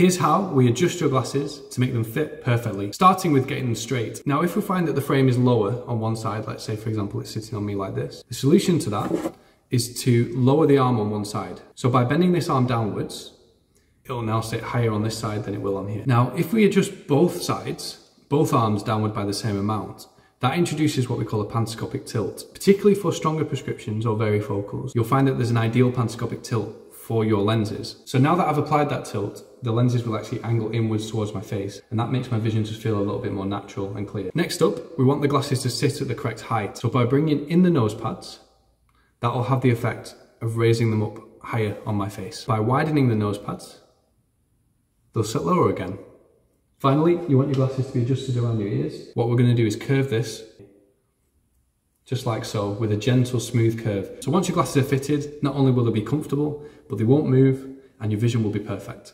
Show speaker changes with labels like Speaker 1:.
Speaker 1: Here's how we adjust your glasses to make them fit perfectly, starting with getting them straight. Now, if we find that the frame is lower on one side, let's say for example, it's sitting on me like this, the solution to that is to lower the arm on one side. So by bending this arm downwards, it'll now sit higher on this side than it will on here. Now, if we adjust both sides, both arms downward by the same amount, that introduces what we call a pantoscopic tilt. Particularly for stronger prescriptions or varifocals, you'll find that there's an ideal pantoscopic tilt for your lenses. So now that I've applied that tilt, the lenses will actually angle inwards towards my face and that makes my vision just feel a little bit more natural and clear. Next up, we want the glasses to sit at the correct height. So by bringing in the nose pads, that will have the effect of raising them up higher on my face. By widening the nose pads, they'll sit lower again. Finally, you want your glasses to be adjusted around your ears. What we're gonna do is curve this just like so, with a gentle, smooth curve. So once your glasses are fitted, not only will they be comfortable, but they won't move and your vision will be perfect.